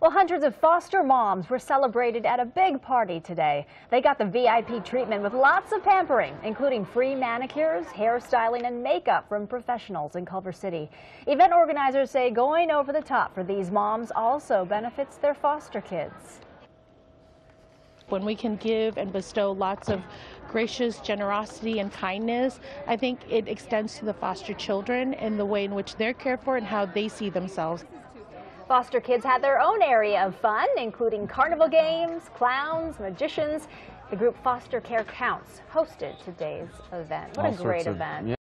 Well, hundreds of foster moms were celebrated at a big party today. They got the VIP treatment with lots of pampering, including free manicures, hairstyling, and makeup from professionals in Culver City. Event organizers say going over the top for these moms also benefits their foster kids. When we can give and bestow lots of gracious generosity and kindness, I think it extends to the foster children and the way in which they're cared for and how they see themselves. Foster kids had their own area of fun, including carnival games, clowns, magicians. The group Foster Care Counts hosted today's event. What All a great event. yeah.